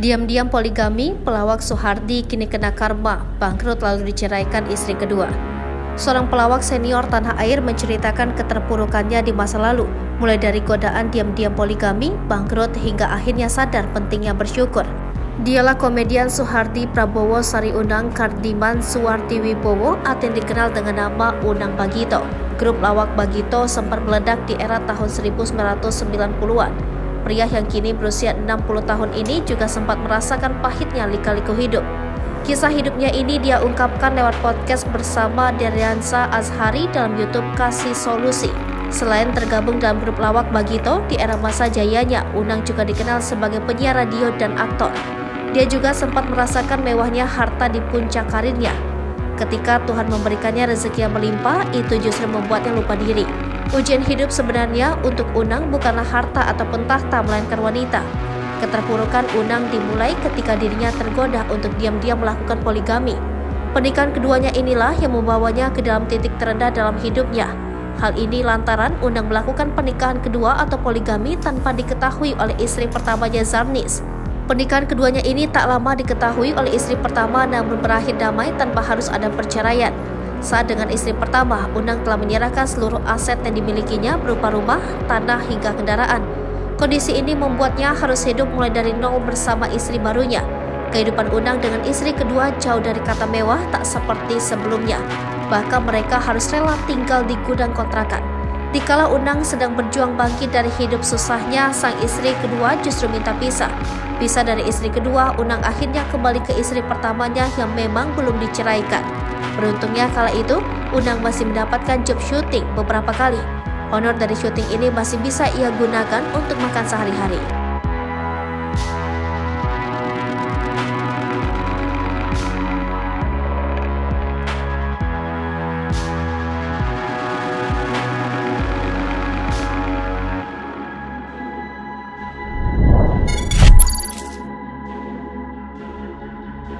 Diam-diam poligami, pelawak Soehardi kini kena karma, bangkrut lalu diceraikan istri kedua. Seorang pelawak senior tanah air menceritakan keterpurukannya di masa lalu, mulai dari godaan diam-diam poligami, bangkrut hingga akhirnya sadar pentingnya bersyukur. Dialah komedian Soehardi Prabowo Sari Unang Kardiman Suwarti Wibowo atau yang dikenal dengan nama Unang Bagito. Grup lawak Bagito sempat meledak di era tahun 1990-an. Pria yang kini berusia 60 tahun ini juga sempat merasakan pahitnya lika-liku hidup. Kisah hidupnya ini dia ungkapkan lewat podcast bersama Deriansa Azhari dalam YouTube Kasih Solusi. Selain tergabung dalam grup lawak Bagito, di era masa jayanya, Unang juga dikenal sebagai penyiar radio dan aktor. Dia juga sempat merasakan mewahnya harta di puncak karirnya. Ketika Tuhan memberikannya rezeki yang melimpah, itu justru membuatnya lupa diri. Ujian hidup sebenarnya untuk Unang bukanlah harta ataupun tahta melainkan wanita. Keterpurukan Unang dimulai ketika dirinya tergoda untuk diam-diam melakukan poligami. Pernikahan keduanya inilah yang membawanya ke dalam titik terendah dalam hidupnya. Hal ini lantaran Unang melakukan pernikahan kedua atau poligami tanpa diketahui oleh istri pertamanya Zarnis. Pernikahan keduanya ini tak lama diketahui oleh istri pertama namun berakhir damai tanpa harus ada perceraian. Saat dengan istri pertama, Unang telah menyerahkan seluruh aset yang dimilikinya berupa rumah, tanah, hingga kendaraan. Kondisi ini membuatnya harus hidup mulai dari nol bersama istri barunya. Kehidupan Unang dengan istri kedua jauh dari kata mewah tak seperti sebelumnya. Bahkan mereka harus rela tinggal di gudang kontrakan. Dikala Unang sedang berjuang bangkit dari hidup susahnya, sang istri kedua justru minta pisah. Pisah dari istri kedua, Unang akhirnya kembali ke istri pertamanya yang memang belum diceraikan. Beruntungnya kala itu, Unang masih mendapatkan job syuting beberapa kali. Honor dari syuting ini masih bisa ia gunakan untuk makan sehari-hari.